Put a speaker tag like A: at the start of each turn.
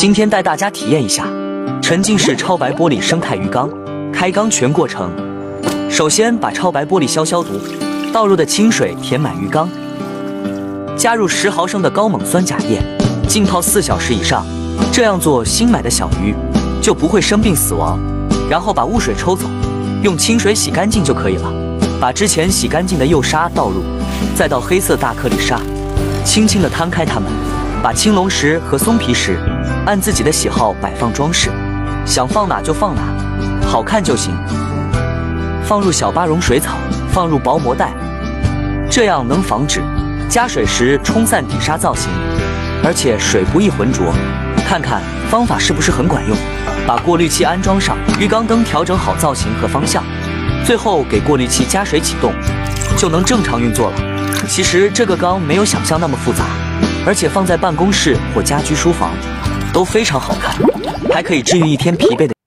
A: 今天带大家体验一下沉浸式超白玻璃生态鱼缸开缸全过程。首先把超白玻璃消消毒，倒入的清水填满鱼缸，加入十毫升的高锰酸钾液，浸泡四小时以上。这样做，新买的小鱼就不会生病死亡。然后把污水抽走，用清水洗干净就可以了。把之前洗干净的幼鲨倒入，再倒黑色大颗粒鲨，轻轻地摊开它们，把青龙石和松皮石按自己的喜好摆放装饰，想放哪就放哪，好看就行。放入小巴绒水草，放入薄膜袋，这样能防止加水时冲散底沙造型，而且水不易浑浊。看看方法是不是很管用？把过滤器安装上，鱼缸灯调整好造型和方向，最后给过滤器加水启动，就能正常运作了。其实这个缸没有想象那么复杂，而且放在办公室或家居书房都非常好看，还可以治愈一天疲惫的。